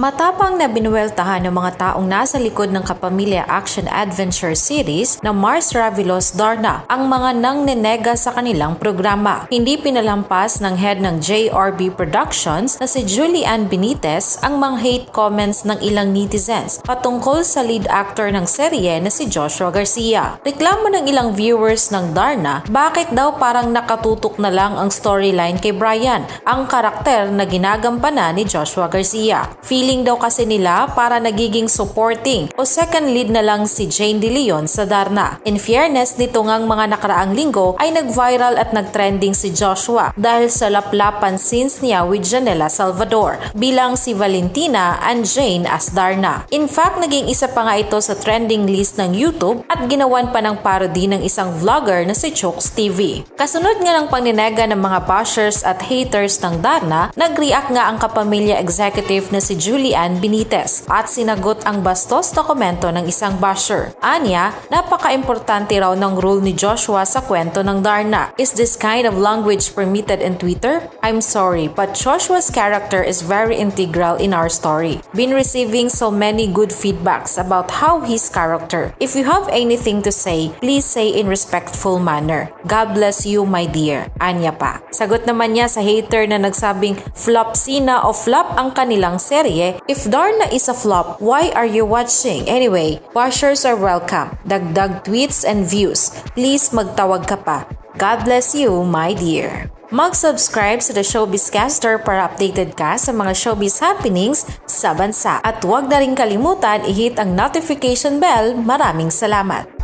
Matapang na binuweltahan ng mga taong nasa likod ng kapamilya action-adventure series na Mars Ravilos Darna ang mga nang nenega sa kanilang programa. Hindi pinalampas ng head ng JRB Productions na si Julian Benitez ang mga hate comments ng ilang netizens patungkol sa lead actor ng serye na si Joshua Garcia. Reklamo ng ilang viewers ng Darna bakit daw parang nakatutok na lang ang storyline kay Brian, ang karakter na ginagampanan ni Joshua Garcia. Feeling daw kasi nila para nagiging supporting o second lead na lang si Jane De Leon sa Darna. In fairness, nito ngang mga nakaraang linggo ay nag-viral at nag-trending si Joshua dahil sa laplapan scenes niya with Janela Salvador bilang si Valentina and Jane as Darna. In fact, naging isa pa nga ito sa trending list ng YouTube at ginawan pa ng parody ng isang vlogger na si Chooks TV. Kasunod nga ng paninega ng mga bashers at haters ng Darna, nag-react nga ang kapamilya executive na si Julian Benitez at sinagot ang bastos na komento ng isang basher. Anya, napaka-importante raw ng role ni Joshua sa kwento ng Darna. Is this kind of language permitted in Twitter? I'm sorry, but Joshua's character is very integral in our story. Been receiving so many good feedbacks about how his character. If you have anything to say, please say in respectful manner. God bless you, my dear. Anya pa. Sagot naman niya sa hater na nagsabing flop sina o flop ang kanilang serye. If Darna is a flop, why are you watching? Anyway, washers are welcome. Dagdag tweets and views. Please magtawag ka pa. God bless you, my dear. Mag-subscribe sa The Showbiz Caster para updated ka sa mga showbiz happenings sa bansa. At huwag na rin kalimutan i-hit ang notification bell. Maraming salamat!